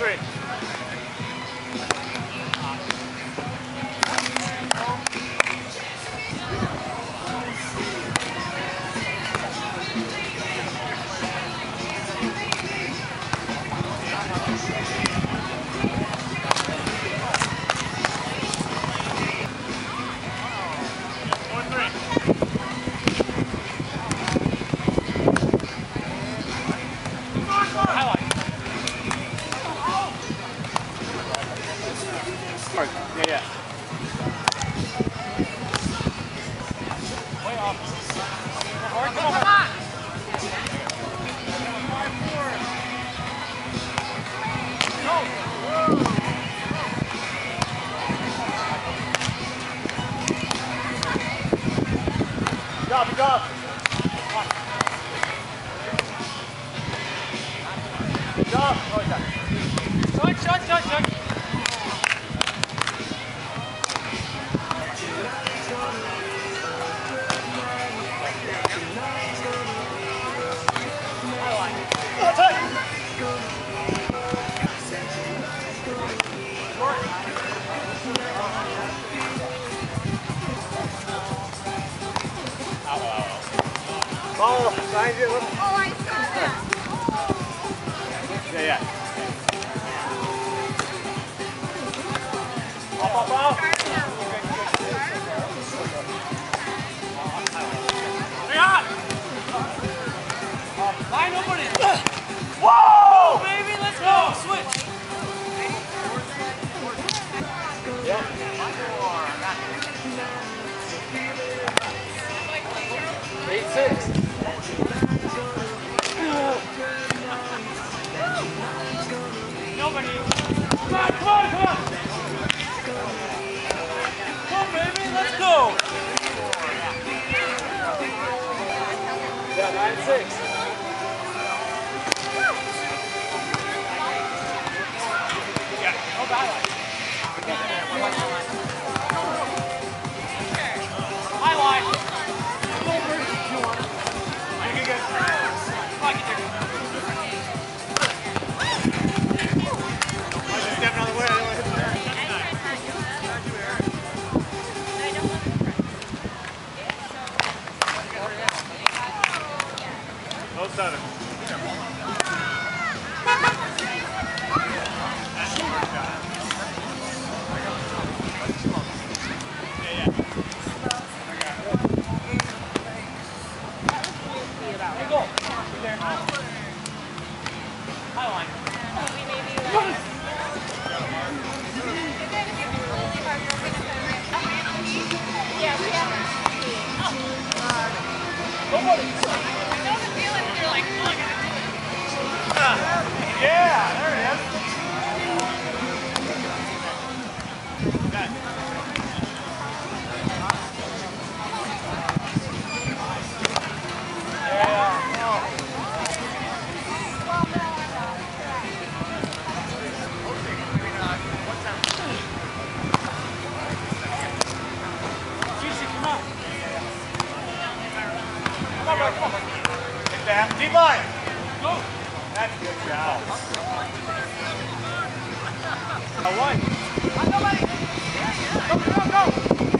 three. Ball behind you. Oh, I saw that. Yeah, yeah. Ball, ball. nobody. Come on, come on, come on. Come on, baby, let's go. Yeah, nine, six. voltaram. Get that. Keep line. Go. That's good job. I won. Nobody. Go, go, go.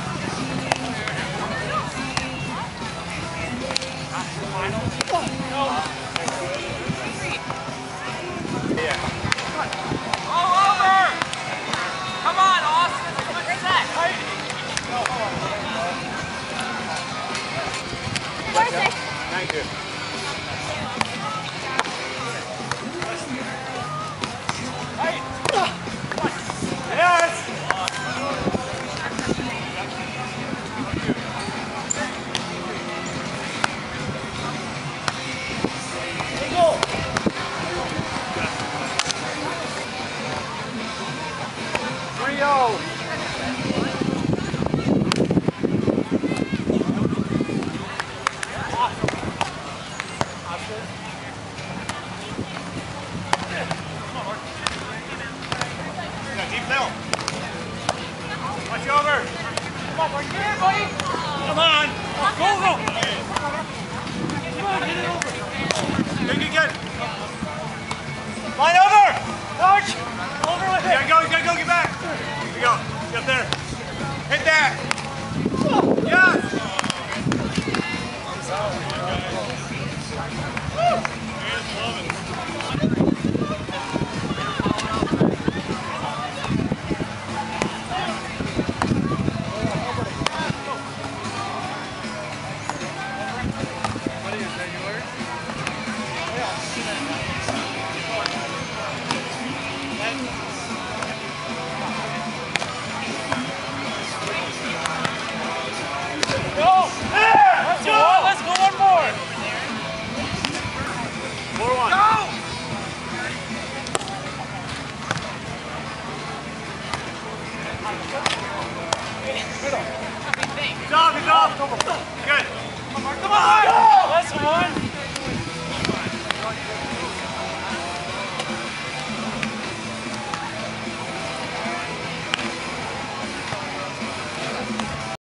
Yeah. Watch over. Come on, we're here, buddy! Come on. Go, go. Come on, get it over! Good, good. Line over. Touch! Over with You gotta go, you gotta go, get back. Here you go. Get up there. Hit that. Good good job. Come on! That's one!